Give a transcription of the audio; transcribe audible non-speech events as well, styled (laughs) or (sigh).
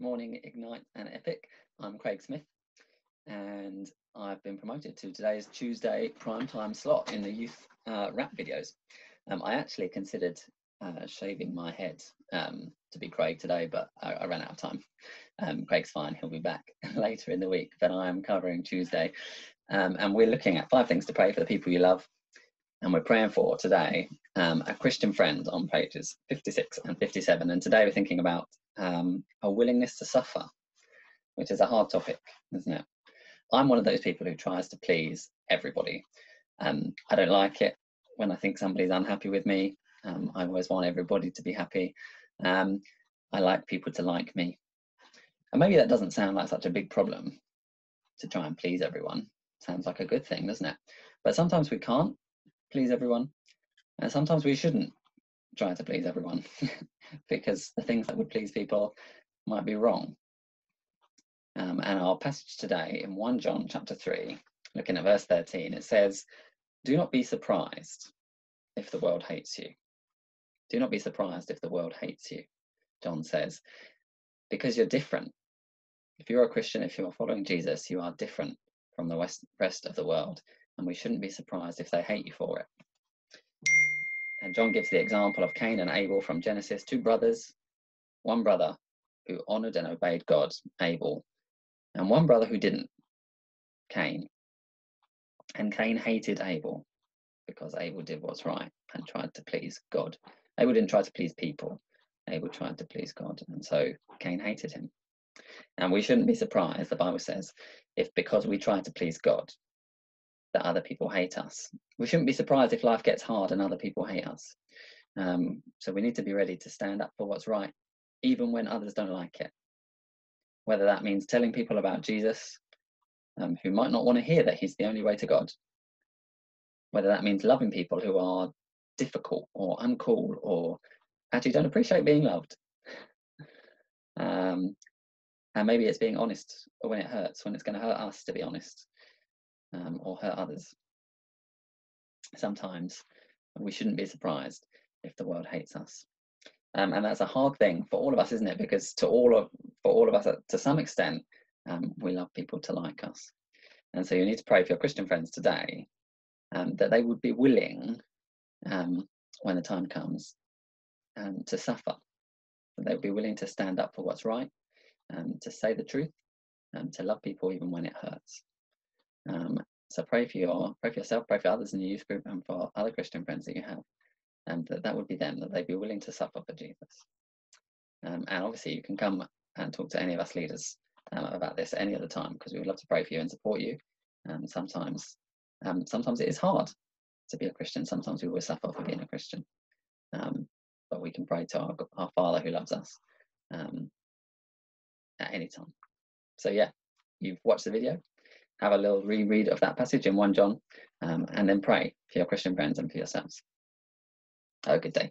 morning, Ignite and Epic. I'm Craig Smith, and I've been promoted to today's Tuesday prime time slot in the youth uh, WRAP videos. Um, I actually considered uh, shaving my head um, to be Craig today, but I, I ran out of time. Um, Craig's fine, he'll be back (laughs) later in the week, but I am covering Tuesday. Um, and we're looking at five things to pray for the people you love. And we're praying for today um, a Christian friend on pages 56 and 57. And today we're thinking about um, a willingness to suffer, which is a hard topic, isn't it? I'm one of those people who tries to please everybody. Um, I don't like it when I think somebody's unhappy with me. Um, I always want everybody to be happy. Um, I like people to like me. And maybe that doesn't sound like such a big problem to try and please everyone. Sounds like a good thing, doesn't it? But sometimes we can't please everyone. And sometimes we shouldn't try to please everyone (laughs) because the things that would please people might be wrong. Um, and our passage today in 1 John chapter 3, looking at verse 13, it says, Do not be surprised if the world hates you. Do not be surprised if the world hates you, John says, because you're different. If you're a Christian, if you're following Jesus, you are different from the rest of the world, and we shouldn't be surprised if they hate you for it. And John gives the example of Cain and Abel from Genesis, two brothers, one brother who honored and obeyed God, Abel, and one brother who didn't, Cain. And Cain hated Abel because Abel did what's right and tried to please God. Abel didn't try to please people, Abel tried to please God. And so Cain hated him. And we shouldn't be surprised, the Bible says, if because we try to please God, that other people hate us. We shouldn't be surprised if life gets hard and other people hate us. Um, so we need to be ready to stand up for what's right, even when others don't like it. Whether that means telling people about Jesus, um, who might not want to hear that he's the only way to God. Whether that means loving people who are difficult or uncool or actually don't appreciate being loved. (laughs) Um, and maybe it's being honest when it hurts, when it's going to hurt us to be honest um, or hurt others. Sometimes we shouldn't be surprised if the world hates us. Um, and that's a hard thing for all of us, isn't it? Because to all of for all of us, uh, to some extent, um, we love people to like us, and so you need to pray for your Christian friends today um, that they would be willing, um, when the time comes, um, to suffer. That they would be willing to stand up for what's right, to say the truth, and to love people even when it hurts. Um, so pray for your pray for yourself, pray for others in the youth group, and for other Christian friends that you have, and that that would be them that they'd be willing to suffer for Jesus. Um, and obviously, you can come and talk to any of us leaders um, about this any other time because we would love to pray for you and support you. And um, sometimes, um, sometimes it is hard to be a Christian. Sometimes we will suffer for being a Christian, um, but we can pray to our, our Father who loves us at any time. So yeah, you've watched the video have a little reread of that passage in 1 John, um, and then pray for your Christian friends and for yourselves. Have a good day.